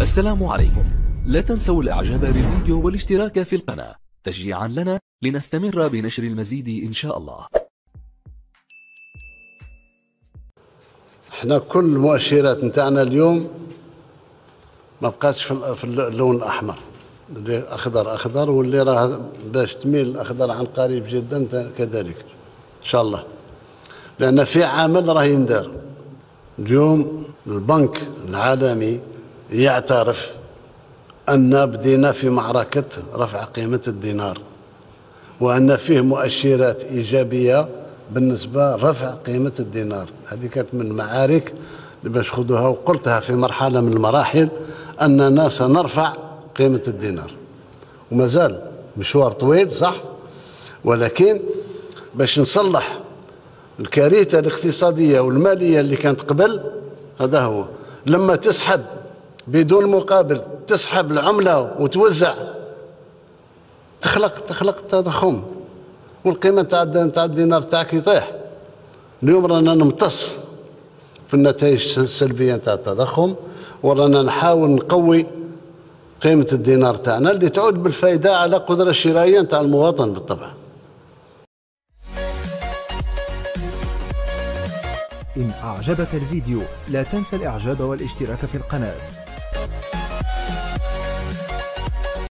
السلام عليكم. لا تنسوا الإعجاب بالفيديو والاشتراك في القناة. تشجيعا لنا لنستمر بنشر المزيد إن شاء الله. إحنا كل المؤشرات نتاعنا اليوم ما بقاتش في اللون الأحمر. اللي أخضر أخضر واللي راه باش تميل الاخضر عن قريب جدا كذلك. إن شاء الله. لأن في عمل راه يندار. اليوم البنك العالمي يعترف أن بدينا في معركة رفع قيمة الدينار وأن فيه مؤشرات إيجابية بالنسبة لرفع قيمة الدينار. هذه كانت من المعارك اللي باش خذوها وقلتها في مرحلة من المراحل أننا سنرفع قيمة الدينار. وما زال مشوار طويل صح؟ ولكن باش نصلح الكارثة الاقتصادية والمالية اللي كانت قبل هذا هو. لما تسحب بدون مقابل تسحب العملة وتوزع. تخلق تخلق تضخم والقيمة تاع تاع الدينار تاعك يطيح. اليوم رانا نمتص في النتائج السلبية تاع التضخم ورانا نحاول نقوي قيمة الدينار تاعنا اللي تعود بالفائدة على قدرة الشرائية تاع المواطن بالطبع. إن أعجبك الفيديو لا تنسى الإعجاب والاشتراك في القناة.